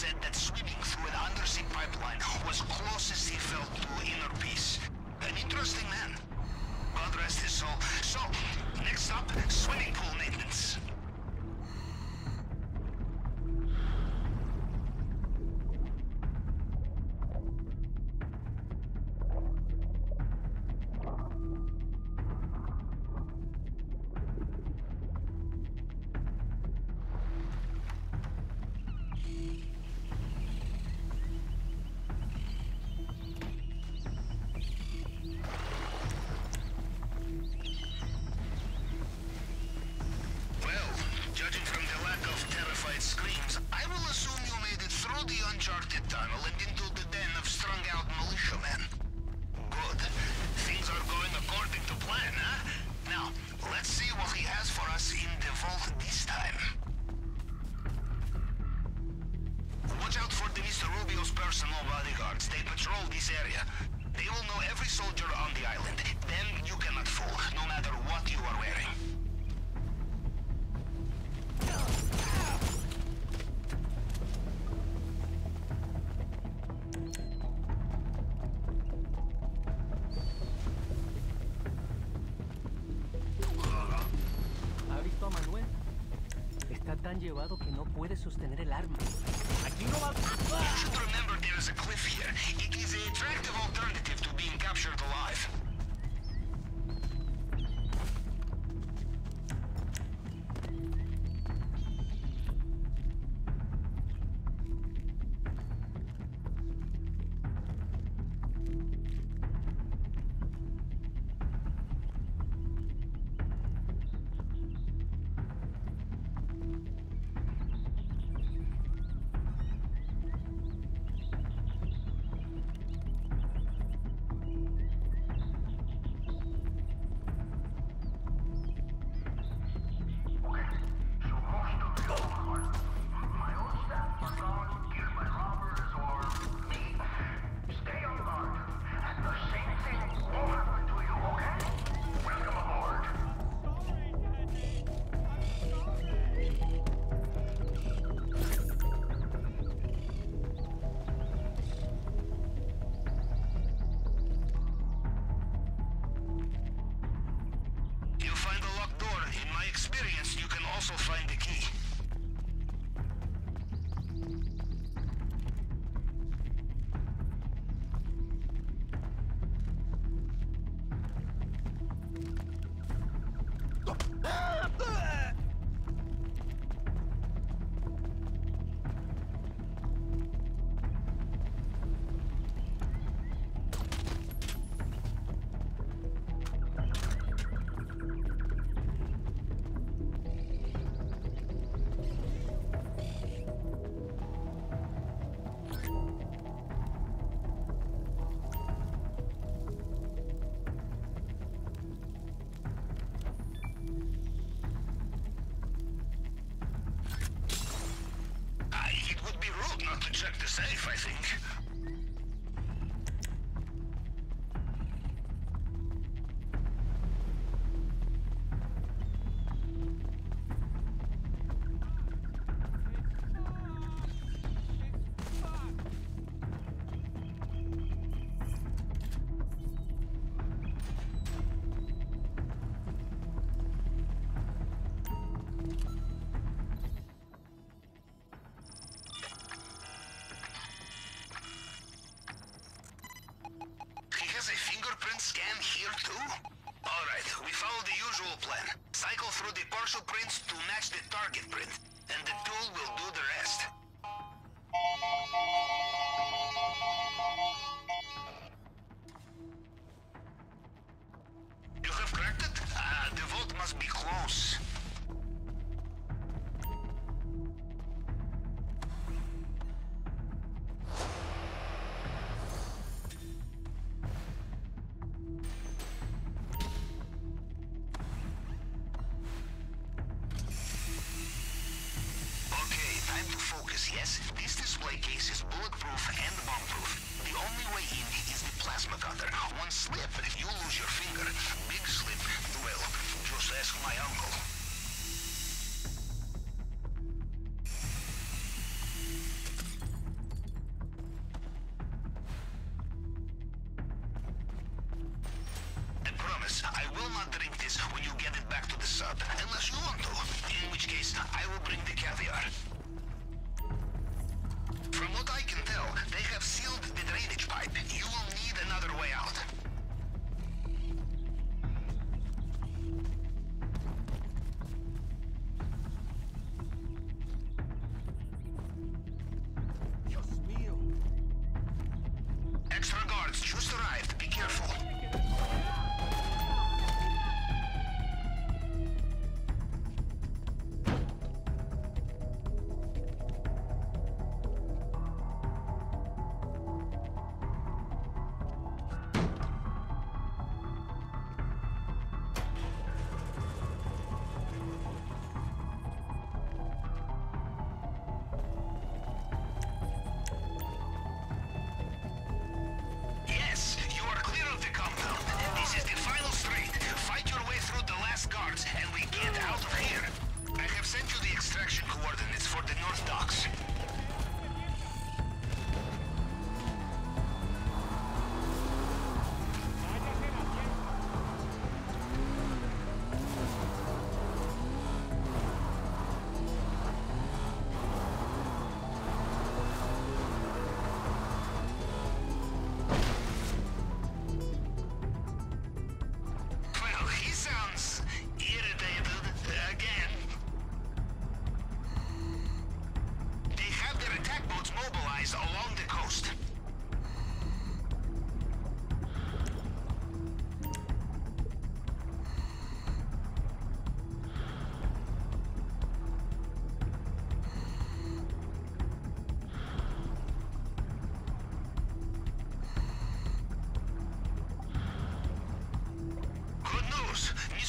said that swimming through an undersea pipeline was closest he felt to inner peace. An interesting man. God rest his soul. So, next up, swimming pool maintenance. Mr. Rubio's personal bodyguards. They patrol this area. They will know every soldier on the island. Them you cannot fool, no matter what you are wearing. ¿Ha visto a Manuel? Está tan llevado que no puede sostener el arma. You should remember there is a cliff here. It is an attractive alternative to being captured alive. Also find the key. Check the safe, I think. Alright, we follow the usual plan. Cycle through the partial prints to match the target print, and the tool will do the rest. You have cracked it? Ah, the vault must be close. Yes? This display case is bulletproof and bomb-proof. The only way in is the plasma cutter. One slip, you lose your finger. Big slip, well, just ask my uncle. Just arrived. Be careful.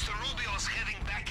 Mr. Rubio is heading back.